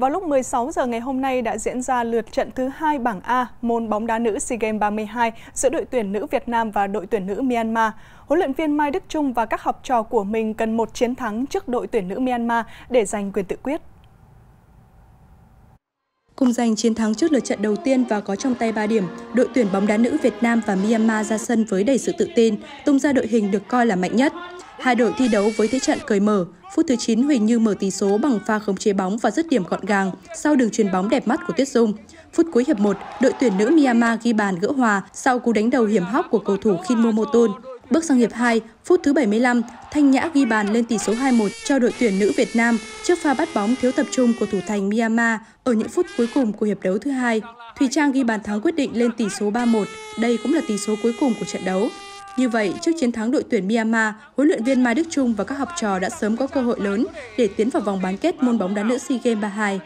Vào lúc 16 giờ ngày hôm nay đã diễn ra lượt trận thứ hai bảng A môn bóng đá nữ SEA Games 32 giữa đội tuyển nữ Việt Nam và đội tuyển nữ Myanmar. Huấn luyện viên Mai Đức Trung và các học trò của mình cần một chiến thắng trước đội tuyển nữ Myanmar để giành quyền tự quyết. Cùng giành chiến thắng trước lượt trận đầu tiên và có trong tay 3 điểm, đội tuyển bóng đá nữ Việt Nam và Myanmar ra sân với đầy sự tự tin, tung ra đội hình được coi là mạnh nhất. Hai đội thi đấu với thế trận cởi mở. Phút thứ 9 Huỳnh Như mở tỷ số bằng pha khống chế bóng và dứt điểm gọn gàng sau đường truyền bóng đẹp mắt của Tuyết Dung. Phút cuối hiệp 1, đội tuyển nữ Myanmar ghi bàn gỡ hòa sau cú đánh đầu hiểm hóc của cầu thủ Khin Momotun. Bước sang hiệp 2, phút thứ 75, Thanh Nhã ghi bàn lên tỷ số 2-1 cho đội tuyển nữ Việt Nam trước pha bắt bóng thiếu tập trung của thủ thành Myanmar ở những phút cuối cùng của hiệp đấu thứ hai. Thùy Trang ghi bàn thắng quyết định lên tỷ số 3-1. Đây cũng là tỷ số cuối cùng của trận đấu. Như vậy, trước chiến thắng đội tuyển Myanmar, huấn luyện viên Mai Đức Trung và các học trò đã sớm có cơ hội lớn để tiến vào vòng bán kết môn bóng đá nữ SEA Games 32.